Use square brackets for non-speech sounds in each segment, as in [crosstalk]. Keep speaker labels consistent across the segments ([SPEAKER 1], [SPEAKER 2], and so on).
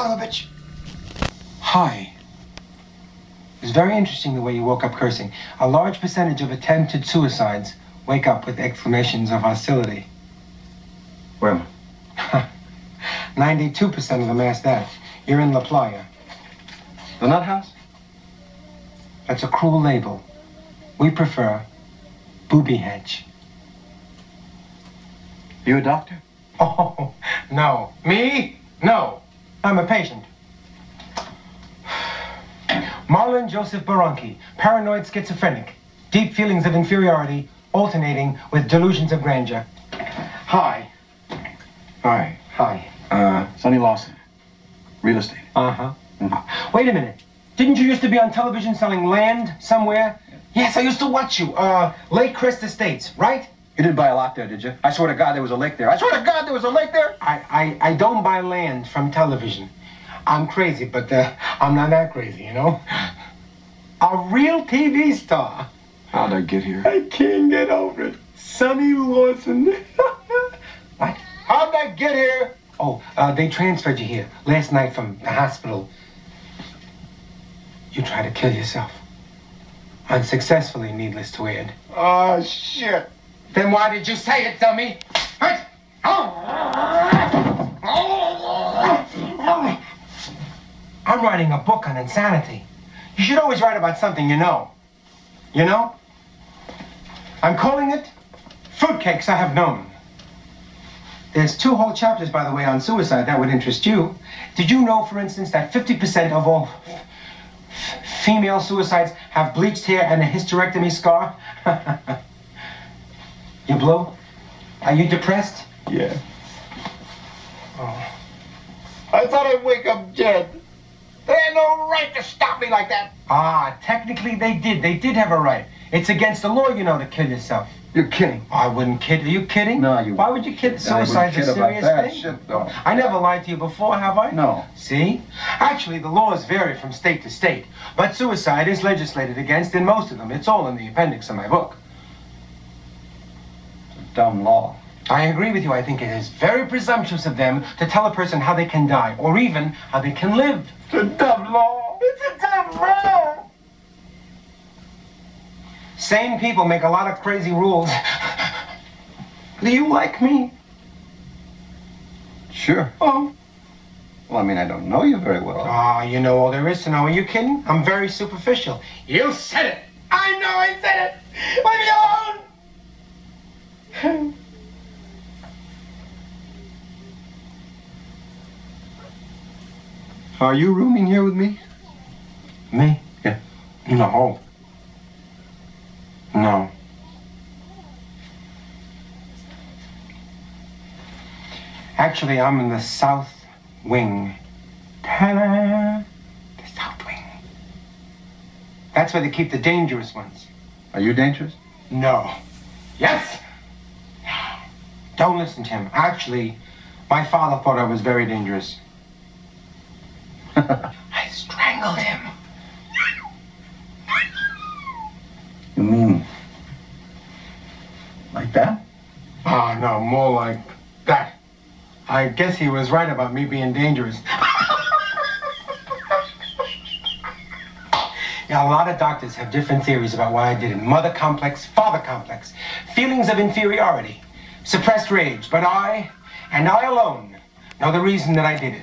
[SPEAKER 1] son of a bitch.
[SPEAKER 2] Hi. It's very interesting the way you woke up cursing. A large percentage of attempted suicides wake up with exclamations of hostility.
[SPEAKER 1] Well, [laughs]
[SPEAKER 2] 92% of them ask that. You're in La Playa.
[SPEAKER 1] the nut house?
[SPEAKER 2] That's a cruel label. We prefer booby hedge.
[SPEAKER 1] You a doctor? [laughs]
[SPEAKER 2] Oh, no. Me? No. I'm a patient. Marlon Joseph Borunki, paranoid schizophrenic, deep feelings of inferiority alternating with delusions of grandeur. Hi.
[SPEAKER 1] Hi.
[SPEAKER 2] Hi.
[SPEAKER 1] Uh, Sonny Lawson. Real estate.
[SPEAKER 2] Uh-huh. Wait a minute. Didn't you used to be on television selling land somewhere? Yes, I used to watch you. Uh, Lake Crest Estates, right?
[SPEAKER 1] You didn't buy a lot there, did you? I swear to God there was a lake there. I swear to God there was a lake there.
[SPEAKER 2] I, I, I don't buy land from television. I'm crazy, but uh, I'm not that crazy, you know? A real TV star.
[SPEAKER 1] How'd I get here?
[SPEAKER 2] I can't get over it. Sonny Lawson. [laughs] what? How'd I get here? Oh, uh, they transferred you here last night from the hospital. You tried to kill yourself. Unsuccessfully, needless to add.
[SPEAKER 1] Oh, shit.
[SPEAKER 2] Then why did you say it, dummy? I'm writing a book on insanity. You should always write about something you know. You know? I'm calling it Fruitcakes I Have Known. There's two whole chapters, by the way, on suicide that would interest you. Did you know, for instance, that 50% of all female suicides have bleached hair and a hysterectomy scar? [laughs] you blue? Are you depressed?
[SPEAKER 1] Yeah.
[SPEAKER 2] Oh.
[SPEAKER 1] I thought I'd wake up dead. They had no right to stop me like that.
[SPEAKER 2] Ah, technically they did. They did have a right. It's against the law, you know, to kill yourself.
[SPEAKER 1] You're kidding.
[SPEAKER 2] I wouldn't kid. Are you kidding?
[SPEAKER 1] No, you-
[SPEAKER 2] Why would you kid?
[SPEAKER 1] I wouldn't
[SPEAKER 2] Suicide's a
[SPEAKER 1] kid about
[SPEAKER 2] serious
[SPEAKER 1] that
[SPEAKER 2] thing.
[SPEAKER 1] shit, though.
[SPEAKER 2] I never lied to you before, have I?
[SPEAKER 1] No.
[SPEAKER 2] See? Actually, the laws vary from state to state, but suicide is legislated against in most of them. It's all in the appendix of my book.
[SPEAKER 1] Dumb law.
[SPEAKER 2] I agree with you. I think it is very presumptuous of them to tell a person how they can die, or even how they can live.
[SPEAKER 1] It's a dumb law.
[SPEAKER 2] It's a dumb law. Sane people make a lot of crazy rules. [laughs] Do you like me?
[SPEAKER 1] Sure.
[SPEAKER 2] Oh.
[SPEAKER 1] Well, I mean, I don't know you very well.
[SPEAKER 2] Ah, you know all there is to know. Are you kidding? I'm very superficial. You said it. I know I said it. Leave me alone.
[SPEAKER 1] Are you rooming here with me?
[SPEAKER 2] Me?
[SPEAKER 1] Yeah.
[SPEAKER 2] No. No. Actually, I'm in the south wing. Ta-da! The south wing. That's where they keep the dangerous ones.
[SPEAKER 1] Are you dangerous?
[SPEAKER 2] No. Yes? Don't listen to him. Actually, my father thought I was very dangerous. [laughs] I strangled him.
[SPEAKER 1] You mean like that?
[SPEAKER 2] Oh, no, more like that. I guess he was right about me being dangerous. [laughs] yeah, a lot of doctors have different theories about why I did it. Mother complex, father complex, feelings of inferiority, suppressed rage. But I, and I alone, know the reason that I did it.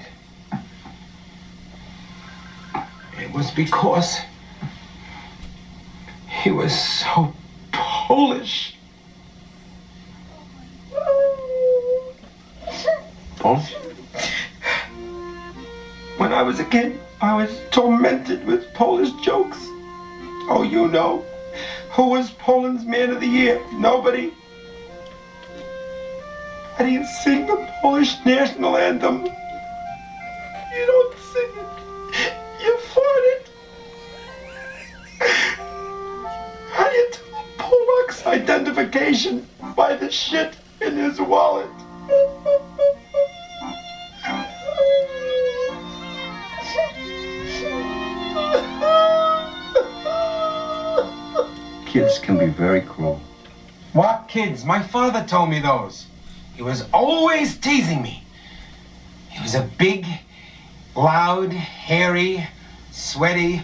[SPEAKER 2] It was because he was so Polish.
[SPEAKER 1] Polish?
[SPEAKER 2] When I was a kid, I was tormented with Polish jokes. Oh, you know. Who was Poland's Man of the Year? Nobody. I didn't sing the Polish national anthem. You don't sing it. You fought it. How do you tell Polak's identification by the shit in his wallet?
[SPEAKER 1] Kids can be very cruel.
[SPEAKER 2] What kids? My father told me those. He was always teasing me. He was a big, Loud, hairy, sweaty.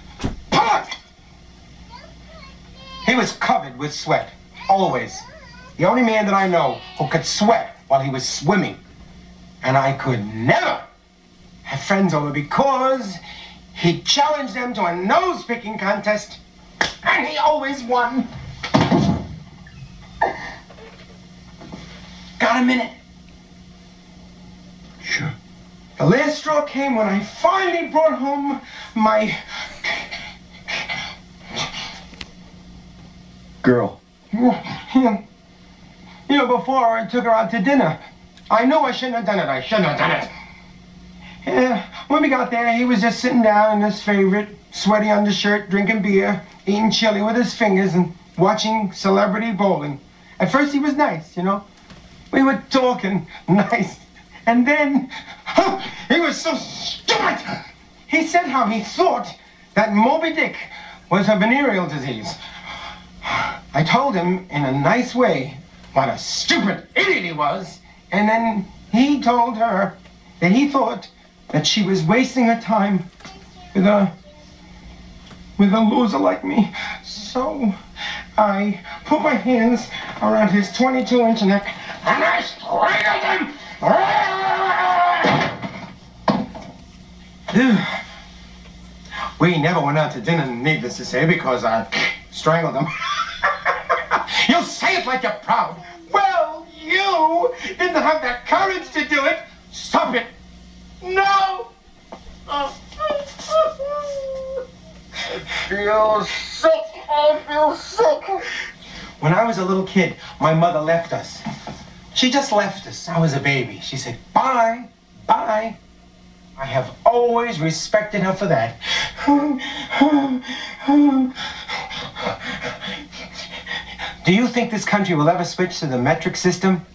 [SPEAKER 2] Pollock! He was covered with sweat, always. The only man that I know who could sweat while he was swimming. And I could never have friends over because he challenged them to a nose picking contest, and he always won. A minute?
[SPEAKER 1] Sure.
[SPEAKER 2] The last straw came when I finally brought home my
[SPEAKER 1] Girl. [laughs]
[SPEAKER 2] You know, before I took her out to dinner, I knew I shouldn't have done it. I shouldn't have done it. Yeah, when we got there, he was just sitting down in his favorite sweaty undershirt, drinking beer, eating chili with his fingers, and watching celebrity bowling. At first, he was nice, you know. We were talking [laughs] nice. And then, he was so stupid. He said how he thought that Moby Dick was a venereal disease. I told him in a nice way what a stupid idiot he was, and then he told her that he thought that she was wasting her time with a with a loser like me. So I put my hands around his 22 inch neck and I strangled him. We never went out to dinner, needless to say, because I strangled him. [laughs] you say it like you're proud. Well, you didn't have the courage to do it. Stop it. No.
[SPEAKER 1] I feel sick. I feel sick.
[SPEAKER 2] When I was a little kid, my mother left us. She just left us. I was a baby. She said, bye, bye. I have always respected her for that. Do you think this country will ever switch to the metric system?